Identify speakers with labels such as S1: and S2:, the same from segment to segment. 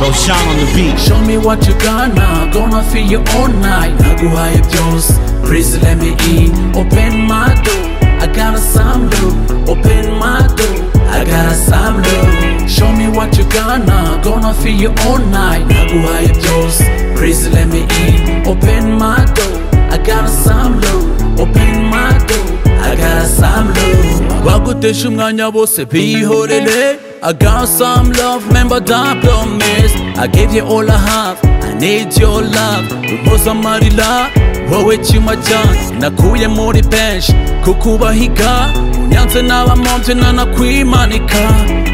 S1: Belshon on the beat.
S2: Show me what you got now, gonna feel you all night. Naguhaye byose, please let me in. Open my door, I got some loot. Open my door, I got some loot. Show me what you got now, gonna feel you all night. Naguhaye byose, please let me in. Open my door, I got some loot. Open my door, I got some loot. Bagutesha umwanya bose bihorere. I got some love, remember that promise. I gave you all I have, I need your love. Umoza amarira, wowe cyuma cyanjye nakuye muri benshi kukubahiga unyanze n'abamombye nanakwimanika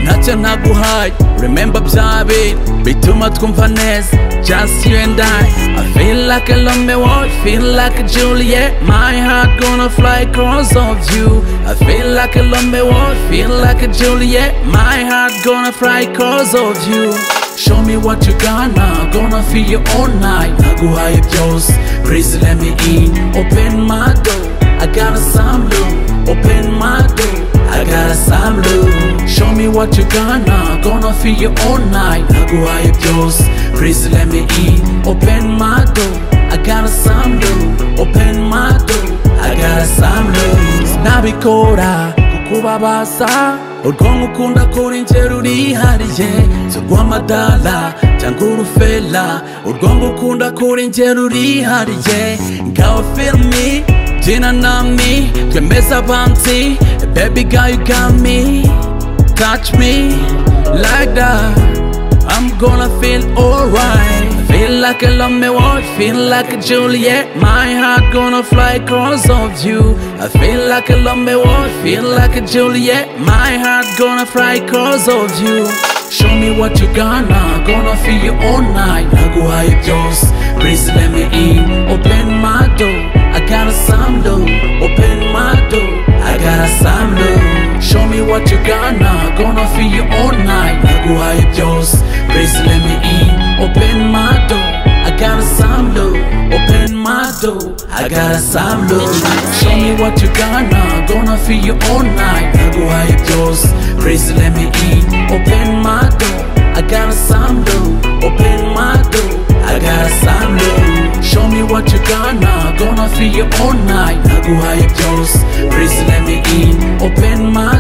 S2: ntacyo ntaguhaye remember bya bintu bituma twumva neza just you and I. I feel like a Romeo, feel like a Juliet. My heart gonna fly cause of you. I feel like a Romeo, feel like a Juliet. My heart gonna fly cause of you. Show me what you got now, gonna feel you all night. Naguhaye byose, please let me in. Open my door, I got some loot Open my door, I got some loot Show me what you got now, gonna feel you all night. Naguhaye byose, please let me in. Open my door, I got some loot Open my door, I got some loot Nabikora kukubabaza urwonko ukunda kuri njye rurihariye si urw'amadala cyangwa urufela urwonko ukunda kuri njye rurihariye ngaho filimi byina nami twemeza abanzi baby girl you got me. Touch me like that. I'm gonna feel alright. Feel like a Romeo, feel like a Juliet. My heart gonna fly cause of you. I feel like a Romeo, feel like a Juliet. My heart gonna fly cause of you. Show me what you got now, gonna feel you all night. Naguhaye byose, please let now, gonna feel you all night. Naguhaye byose, please let me in. Open my door, I got some loot Open my door, I got some loot Show me what you got now, gonna feel you all night. Naguhaye byose, please let me in. Open my door, I got some loot Open my door, I got some loot Show me what you got now, gonna feel you all night. Naguhaye byose, please let me in. Open my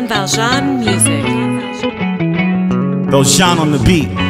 S3: Jean Valjean Music.
S1: Belshon on the beat.